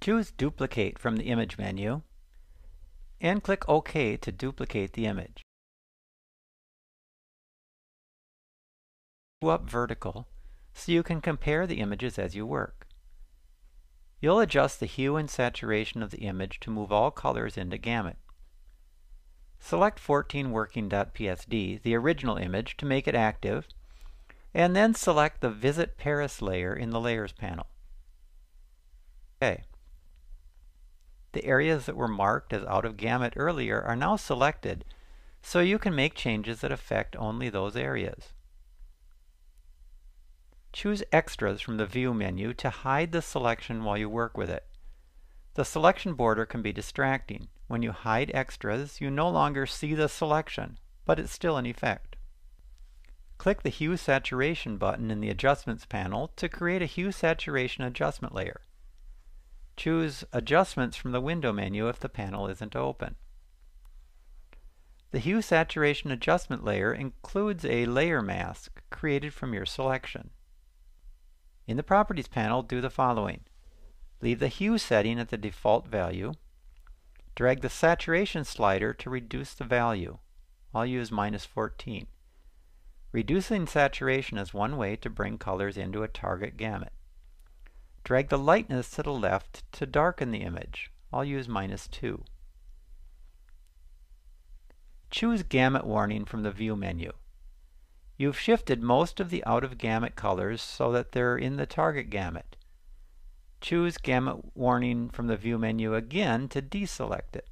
Choose Duplicate from the Image menu and click OK to duplicate the image. Go up vertical so you can compare the images as you work. You'll adjust the hue and saturation of the image to move all colors into gamut. Select 14working.psd, the original image, to make it active, and then select the Visit Paris layer in the Layers panel. Okay. The areas that were marked as out of gamut earlier are now selected, so you can make changes that affect only those areas. Choose Extras from the View menu to hide the selection while you work with it. The selection border can be distracting. When you hide extras, you no longer see the selection, but it's still in effect. Click the Hue Saturation button in the Adjustments panel to create a hue saturation adjustment layer. Choose Adjustments from the Window menu if the panel isn't open. The Hue Saturation Adjustment layer includes a layer mask created from your selection. In the Properties panel, do the following. Leave the hue setting at the default value. Drag the saturation slider to reduce the value. I'll use minus 14. Reducing saturation is one way to bring colors into a target gamut. Drag the lightness to the left to darken the image. I'll use minus 2. Choose Gamut Warning from the View menu. You've shifted most of the out-of-gamut colors so that they're in the target gamut. Choose Gamut Warning from the View menu again to deselect it.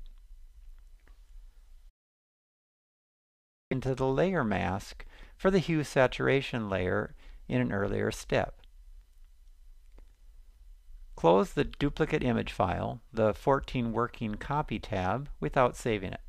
Into the Layer mask for the Hue Saturation layer in an earlier step. Close the duplicate image file, the 14 Working Copy tab, without saving it.